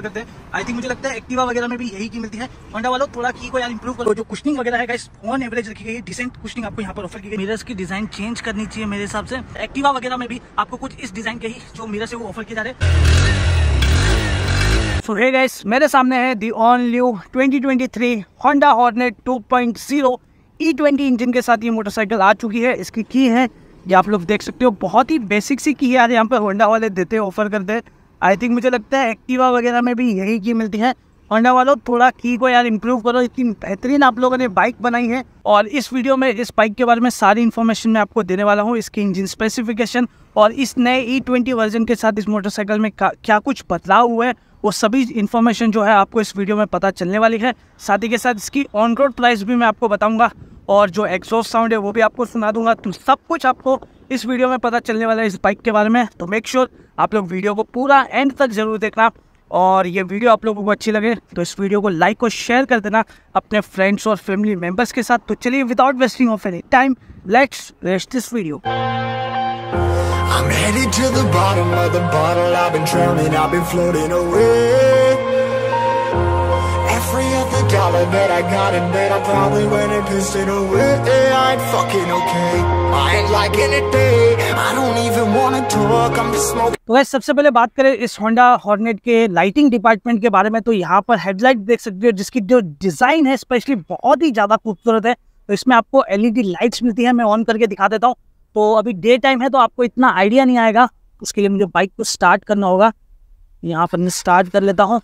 Offer करते हैं। I think मुझे लगता है एक्टिवा वगैरह में भी यही की मिलती है। होंडा वालों, थोड़ा की को यार इंप्रूव करो। जो कुशनिंग वगैरह है गाइस ऑन एवरेज रखी गई है। डिसेंट कुशनिंग आपको यहाँ पर ऑफ़र की गई। मिरर्स की डिज़ाइन चेंज करनी चाहिए मेरे हिसाब से। एक्टिवा वगैरह में भी आपको कुछ इस डिज़ाइन के ही जो मिरर से वो ऑफ़र किए जा रहे सो हे गाइस मेरे सामने है the on new 2023 Honda Hornet 2.0 E20 engine के साथ ये मोटरसाइकिल आ चुकी है। इसकी की है, ये आप लोग देख सकते हो। बहुत ही बेसिक सी की यार, यहाँ पे होंडा वाले देते हैं ऑफ़र करते हैं। आई थिंक मुझे लगता है एक्टिवा वगैरह में भी यही की मिलती है। होंडा वालों, थोड़ा की को यार इम्प्रूव करो, इतनी बेहतरीन आप लोगों ने बाइक बनाई है। और इस वीडियो में, इस बाइक के बारे में सारी इन्फॉर्मेशन मैं आपको देने वाला हूँ, इसकी इंजन स्पेसिफिकेशन और इस नए ई ट्वेंटी वर्जन के साथ इस मोटरसाइकिल में क्या कुछ बदलाव हुआ है, वो सभी इन्फॉर्मेशन जो है आपको इस वीडियो में पता चलने वाली है। साथ ही के साथ इसकी ऑन रोड प्राइस भी मैं आपको बताऊँगा और जो एग्जॉस्ट साउंड है, वो भी आपको सुना दूँगा। तो सब कुछ आपको इस वीडियो में पता चलने वाला है इस बाइक के बारे में। तो मेक श्योर sure आप लोग वीडियो को पूरा एंड तक ज़रूर देखना और ये वीडियो आप लोगों को अच्छी लगे तो इस वीडियो को लाइक और शेयर कर देना अपने फ्रेंड्स और फैमिली मेंबर्स के साथ। तो चलिए without wasting of any time let's rest this video I'm headed to the bottom of the bottle. I've been drowning, I've been floating away. Dollar that I got in bed I probably went and pissed it away. I ain't fucking okay. I ain't liking it day I don't even wanna talk. I'm just smoking. तो वैसे सबसे पहले बात करें इस Honda Hornet के lighting department के बारे में। तो यहाँ पर हेडलाइट देख सकते हो, जिसकी जो डिज़ाइन है स्पेशली बहुत ही ज़्यादा खूबसूरत है। तो इसमें आपको एलईडी लाइट्स मिलती है, मैं ऑन करके दिखा देता हूँ। तो अभी डे टाइम है तो आपको इतना आइडिया नहीं आएगा। उसके लिए मुझे बाइक को स्टार्ट करना होगा। यहाँ पर मैं स्टार्ट कर लेता हूँ।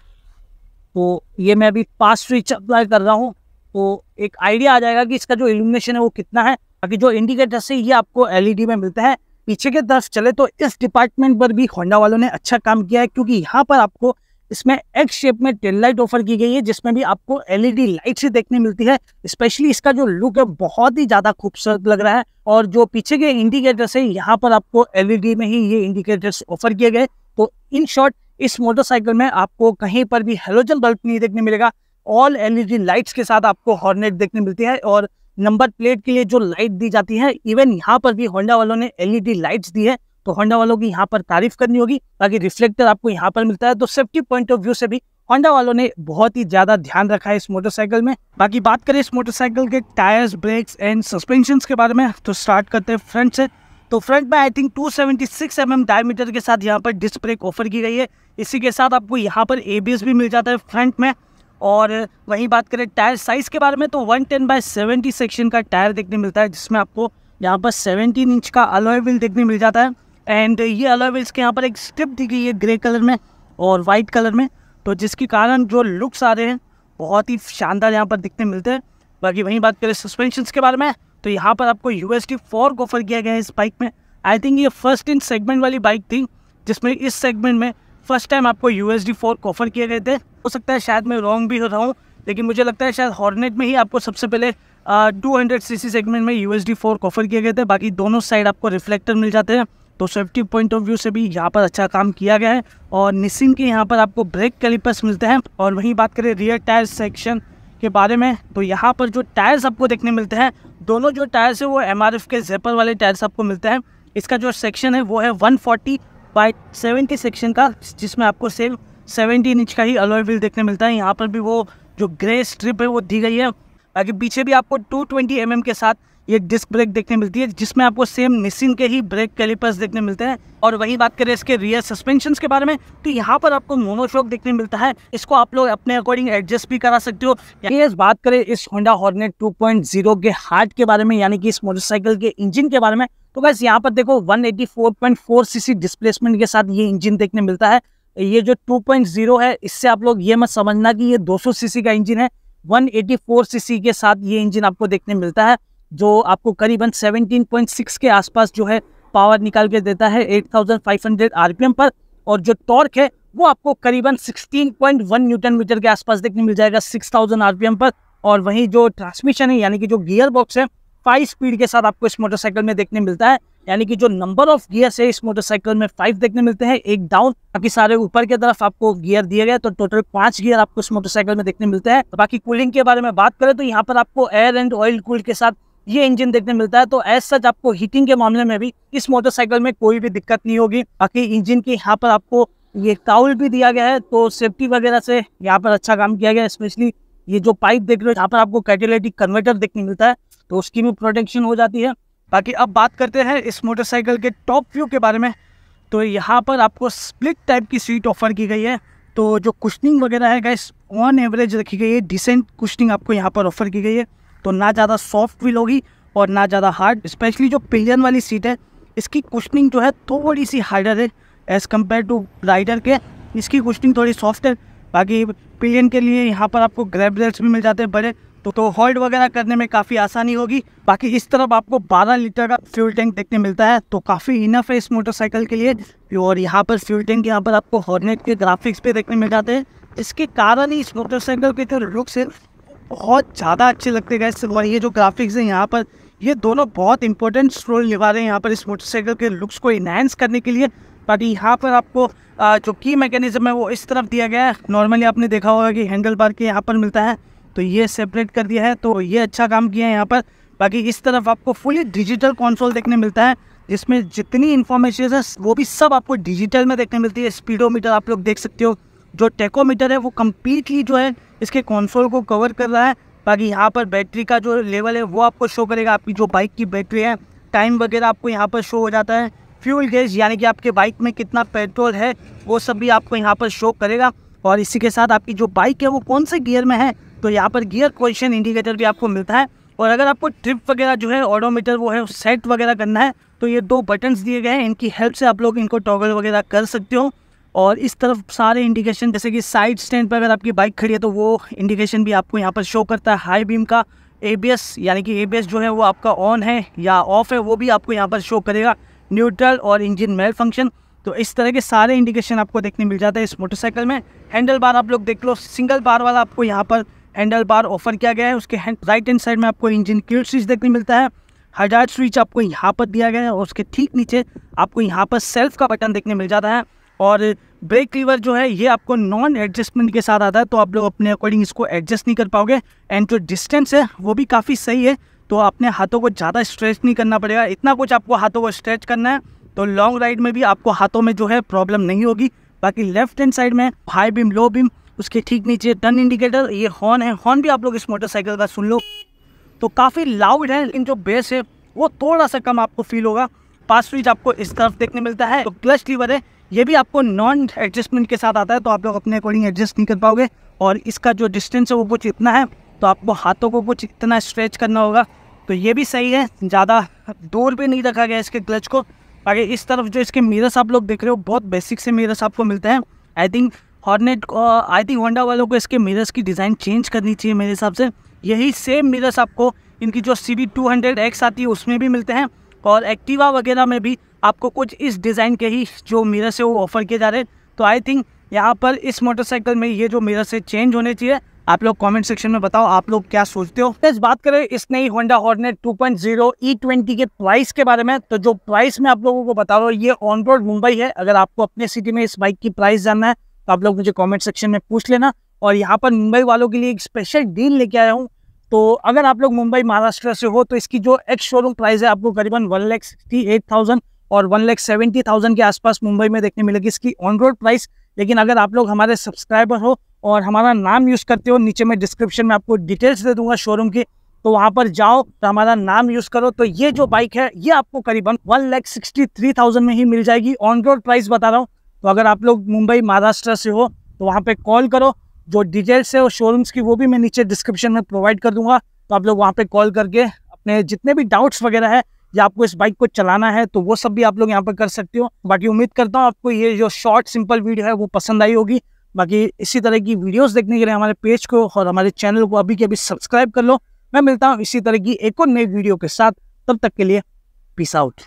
तो ये मैं अभी फास्ट स्विच अप्लाई कर रहा हूँ तो एक आइडिया आ जाएगा कि इसका जो इल्यूमिनेशन है वो कितना है बाकी जो इंडिकेटर से ये आपको एलईडी में मिलता है। पीछे के तरफ़ चले तो इस डिपार्टमेंट पर भी होंडा वालों ने अच्छा काम किया है, क्योंकि यहाँ पर आपको इसमें एक्स शेप में टेल लाइट ऑफ़र की गई है, जिसमें भी आपको एलईडी लाइट से देखने मिलती है। स्पेशली इसका जो लुक है, बहुत ही ज़्यादा खूबसूरत लग रहा है, और जो पीछे के इंडिकेटर्स है यहाँ पर आपको एलईडी में ही ये इंडिकेटर्स ऑफ़र किए गए। तो इन शॉर्ट इस मोटरसाइकिल में आपको कहीं पर भी हेलोजन बल्ब नहीं देखने मिलेगा। ऑल एलईडी लाइट्स के साथ आपको हॉर्नेट देखने मिलती है और नंबर प्लेट के लिए जो लाइट दी जाती है इवन यहाँ पर भी होंडा वालों ने एलईडी लाइट्स दी है तो होंडा वालों की यहाँ पर तारीफ़ करनी होगी। बाकी रिफ्लेक्टर आपको यहाँ पर मिलता है तो सेफ्टी पॉइंट ऑफ़ व्यू से भी होंडा वालों ने बहुत ही ज़्यादा ध्यान रखा है इस मोटरसाइकिल में। बाकी बात करें इस मोटरसाइकिल के टायर्स ब्रेक्स एंड सस्पेंशन के बारे में तो स्टार्ट करते हैं फ्रंट से। तो फ्रंट में I think 276 seventy mm diameter के साथ यहाँ पर डिस्क ब्रेक ऑफ़र की गई है। इसी के साथ आपको यहाँ पर एबीएस भी मिल जाता है फ्रंट में। और वहीं बात करें टायर साइज़ के बारे में तो 110 टेन बाई सेवेंटी सेक्शन का टायर देखने मिलता है, जिसमें आपको यहाँ पर 17 इंच का अलॉय व्हील देखने मिल जाता है। एंड ये अलॉय व्हील्स के यहाँ पर एक स्ट्रिप दी गई है ग्रे कलर में और वाइट कलर में। तो जिसके कारण जो लुक्स आ रहे हैं, बहुत ही शानदार यहाँ पर दिखने मिलते हैं। बाकी वहीं बात करें सस्पेंशन के बारे में तो यहाँ पर आपको U S T four offer किया गया है इस बाइक में। आई थिंक ये फ़र्स्ट इन सेगमेंट वाली बाइक थी, जिसमें इस सेगमेंट में फ़र्स्ट टाइम आपको U S D four offer किए गए थे। हो सकता है शायद मैं रॉन्ग भी हो रहा हूँ, लेकिन मुझे लगता है शायद हॉर्नेट में ही आपको सबसे पहले two hundred C C segment में U S D four offer किए गए थे। बाकी दोनों साइड आपको रिफ्लेक्टर मिल जाते हैं। तो सेफ्टी पॉइंट ऑफ़ व्यू से भी यहाँ पर अच्छा काम किया गया है। और निसिन के यहाँ पर आपको ब्रेक कैलिपर्स मिलते हैं। और वहीं बात करें रियर टायर सेक्शन के बारे में। तो यहाँ पर जो टायर्स आपको देखने मिलते हैं, दोनों जो टायर्स हैं वो एमआरएफ के जेपर वाले टायर्स आपको मिलते हैं। इसका जो सेक्शन है वो है 140 फोर्टी बाई सेवेंटी सेक्शन का, जिसमें आपको सेम सेवेंटीन इंच का ही अलॉय व्हील देखने मिलता है। यहाँ पर भी वो जो ग्रे स्ट्रिप है वो दी गई है। बाकी पीछे भी आपको 220 ट्वेंटी mm के साथ ये डिस्क ब्रेक देखने मिलती है, जिसमें आपको सेम निसिन के ही ब्रेक कैलिपर्स देखने मिलते हैं। और वही बात करें इसके रियर सस्पेंशन के बारे में तो यहाँ पर आपको मोनोशॉक देखने मिलता है। इसको आप लोग अपने अकॉर्डिंग एडजस्ट भी करा सकते हो। इस बात करें, इस होंडा हॉर्नेट 2.0 के हार्ट के बारे में, यानी कि इस मोटरसाइकिल के इंजन के बारे में तो बस यहाँ पर देखो 184.4 सीसी डिस्प्लेसमेंट के साथ ये इंजन देखने मिलता है। ये जो 2.0 है, इससे आप लोग ये मत समझना कि ये 200 सीसी का इंजन है। 184 सीसी के साथ ये इंजन आपको देखने मिलता है। जो आपको करीबन 17.6 के आसपास जो है पावर निकाल के देता है 8500 आरपीएम पर और जो टॉर्क है, वो आपको करीबन 16.1 न्यूटन मीटर के आसपास देखने मिल जाएगा 6000 आरपीएम पर और वहीं जो ट्रांसमिशन है, यानी कि जो गियर बॉक्स है फाइव स्पीड के साथ आपको इस मोटरसाइकिल में देखने मिलता है। यानी कि जो नंबर ऑफ़ गियर्स है, इस मोटरसाइकिल में फाइव देखने मिलते हैं, एक डाउन बाकी सारे ऊपर की तरफ़ आपको गियर दिए गए तो टोटल पाँच गियर आपको इस मोटरसाइकिल में देखने मिलते हैं। तो बाकी कूलिंग के बारे में बात करें तो यहाँ पर आपको एयर एंड ऑयल कूल के साथ ये इंजन देखने मिलता है। तो एज सच आपको हीटिंग के मामले में भी इस मोटरसाइकिल में कोई भी दिक्कत नहीं होगी। बाकी इंजन के यहाँ पर आपको ये टाउल भी दिया गया है। तो सेफ्टी वगैरह से यहाँ पर अच्छा काम किया गया स्पेशली ये जो पाइप देख रहे हो, यहाँ पर आपको कैटेलिटिक कन्वर्टर देखने मिलता है। तो उसकी भी प्रोटेक्शन हो जाती है। बाकी अब बात करते हैं इस मोटरसाइकिल के टॉप व्यू के बारे में। तो यहाँ पर आपको स्प्लिट टाइप की सीट ऑफ़र की गई है। तो जो कुशनिंग वगैरह है गैस ऑन एवरेज रखी गई है। डिसेंट कुशनिंग आपको यहाँ पर ऑफ़र की गई है। तो ना ज़्यादा सॉफ्ट फील होगी और ना ज़्यादा हार्ड स्पेशली जो पिलियन वाली सीट है, इसकी कुशनिंग जो है थोड़ी सी हार्डर है एज़ कंपेयर टू राइडर के। इसकी कुशनिंग थोड़ी सॉफ्ट है। बाकी पिलियन के लिए यहाँ पर आपको ग्रैब रेल्स भी मिल जाते हैं बड़े तो तो होल्ड वगैरह करने में काफ़ी आसानी होगी। बाकी इस तरफ़ आपको 12 लीटर का फ्यूल टैंक देखने मिलता है तो काफ़ी इनफ है इस मोटरसाइकिल के लिए। और यहाँ पर फ्यूल टैंक यहाँ पर आपको हॉर्नेट के ग्राफिक्स पे देखने मिल जाते हैं। इसके कारण ही इस मोटरसाइकिल के जो लुक्स है बहुत ज़्यादा अच्छे लगते गए और ये जो ग्राफिक्स हैं यहाँ पर, ये दोनों बहुत इंपॉर्टेंट रोल निभा रहे हैं यहाँ पर इस मोटरसाइकिल के लुक्स को इन्हेंस करने के लिए। बाकी यहाँ पर आपको जो की मैकेनिज्म है वो इस तरफ़ दिया गया है। नॉर्मली आपने देखा होगा कि हैंडल बार के यहाँ पर मिलता है। तो ये सेपरेट कर दिया है। तो ये अच्छा काम किया है यहाँ पर। बाकी इस तरफ़ आपको फुली डिजिटल कंसोल देखने मिलता है, जिसमें जितनी इन्फॉर्मेशन है, वो भी सब आपको डिजिटल में देखने मिलती है। स्पीडोमीटर आप लोग देख सकते हो। जो टेकोमीटर है, वो कम्प्लीटली जो है इसके कॉन्सोल को कवर कर रहा है। बाकी यहाँ पर बैटरी का जो लेवल है, वो आपको शो करेगा। आपकी जो बाइक की बैटरी है टाइम वगैरह आपको यहाँ पर शो हो जाता है। फ्यूल गेज यानी कि आपके बाइक में कितना पेट्रोल है, वो सब भी आपको यहाँ पर शो करेगा। और इसी के साथ आपकी जो बाइक है, वो कौन से गियर में है तो यहाँ पर गियर पोजिशन इंडिकेटर भी आपको मिलता है। और अगर आपको ट्रिप वगैरह जो है ऑडोमीटर वो है सेट वगैरह करना है तो ये दो बटन्स दिए गए हैं। इनकी हेल्प से आप लोग इनको टॉगल वगैरह कर सकते हो। और इस तरफ़ सारे इंडिकेशन जैसे कि साइड स्टैंड पर अगर आपकी बाइक खड़ी है तो वो इंडिकेशन भी आपको यहाँ पर शो करता है हाई बीम का। एबीएस यानी कि एबीएस जो है, वो आपका ऑन है या ऑफ़ है, वो भी आपको यहाँ पर शो करेगा। न्यूट्रल और इंजन मेल फ़ंक्शन तो इस तरह के सारे इंडिकेशन आपको देखने मिल जाते हैं इस मोटरसाइकिल में। हैंडल बार आप लोग देख लो सिंगल बार वाला आपको यहाँ पर हैंडल बार ऑफ़र किया गया है। उसके राइट हैंड साइड में आपको इंजन किल स्विच देखने मिलता है। हज़ार स्विच आपको यहाँ पर दिया गया है और उसके ठीक नीचे आपको यहाँ पर सेल्फ का बटन देखने मिल जाता है। और ब्रेक लीवर जो है, ये आपको नॉन एडजस्टमेंट के साथ आता है तो आप लोग अपने अकॉर्डिंग इसको एडजस्ट नहीं कर पाओगे। एंड जो डिस्टेंस है, वो भी काफ़ी सही है तो अपने हाथों को ज़्यादा स्ट्रेच नहीं करना पड़ेगा। इतना कुछ आपको हाथों को स्ट्रेच करना है तो लॉन्ग राइड में भी आपको हाथों में जो है प्रॉब्लम नहीं होगी। बाकी लेफ़्ट हैंड साइड में हाई बीम लो बीम उसके ठीक नीचे टर्न इंडिकेटर ये हॉर्न है। हॉर्न भी आप लोग इस मोटरसाइकिल का सुन लो। तो काफ़ी लाउड है, लेकिन जो बेस है, वो थोड़ा सा कम आपको फील होगा। पास स्विच आपको इस तरफ़ देखने मिलता है तो क्लच लीवर है। ये भी आपको नॉन एडजस्टमेंट के साथ आता है तो आप लोग अपने अकॉर्डिंग एडजस्ट नहीं कर पाओगे। और इसका जो डिस्टेंस है, वो कुछ इतना है तो आपको हाथों को कुछ इतना स्ट्रेच करना होगा। तो ये भी सही है, ज़्यादा दूर पे नहीं रखा गया इसके क्लच को। आगे इस तरफ़ जो इसके मिरर्स आप लोग देख रहे हो, बहुत बेसिक से मिरर्स आपको मिलते हैं। I think Hornet I think Honda वालों को इसके मिरर्स की डिज़ाइन चेंज करनी चाहिए मेरे हिसाब से। यही सेम मिरर्स आपको, इनकी जो C B two hundred X आती है, उसमें भी मिलते हैं। और एक्टिवा वगैरह में भी आपको कुछ इस डिज़ाइन के ही जो मिरर्स है वो ऑफ़र किए जा रहे हैं। तो आई थिंक यहाँ पर इस मोटरसाइकिल में ये जो मिरर्स है चेंज होने चाहिए, आप लोग कमेंट सेक्शन में बताओ, आप लोग क्या सोचते हो? इस बात करें इस नई होंडा हॉर्नेट 2.0 E20 के प्राइस के बारे में। तो जो प्राइस मैं आप लोगों को बता रहा हूँ, ये ऑन रोड मुंबई है। अगर आपको अपने सिटी में इस बाइक की प्राइस जानना है तो आप लोग मुझे कॉमेंट सेक्शन में पूछ लेना। और यहाँ पर मुंबई वालों के लिए एक स्पेशल डील लेके आया हूँ। तो अगर आप लोग मुंबई महाराष्ट्र से हो तो इसकी जो एक्स शोरूम प्राइस है, आपको करीबन one lakh sixty eight thousand और वन लैख सेवेंटी थाउज़ेंड के आसपास मुंबई में देखने मिलेगी इसकी ऑन रोड प्राइस लेकिन अगर आप लोग हमारे सब्सक्राइबर हो और हमारा नाम यूज़ करते हो, नीचे मैं डिस्क्रिप्शन में आपको डिटेल्स दे दूँगा शोरूम की तो वहाँ पर जाओ तो हमारा नाम यूज़ करो। तो ये जो बाइक है, ये आपको करीबन one lakh sixty three thousand में ही मिल जाएगी। ऑन रोड प्राइस बता रहा हूँ। तो अगर आप लोग मुंबई, महाराष्ट्र से हो तो वहाँ पे कॉल करो। जो डिटेल्स है वो शोरूम्स की, वो भी मैं नीचे डिस्क्रिप्शन में प्रोवाइड कर दूँगा। तो आप लोग वहाँ पे कॉल करके अपने जितने भी डाउट्स वगैरह है या आपको इस बाइक को चलाना है तो वो सब भी आप लोग यहाँ पर कर सकते हो। बाकी उम्मीद करता हूँ आपको ये जो शॉर्ट सिंपल वीडियो है, वो पसंद आई होगी। बाकी इसी तरह की वीडियोस देखने के लिए हमारे पेज को और हमारे चैनल को अभी के अभी सब्सक्राइब कर लो। मैं मिलता हूँ इसी तरह की एक और नई वीडियो के साथ। तब तक के लिए पीस आउट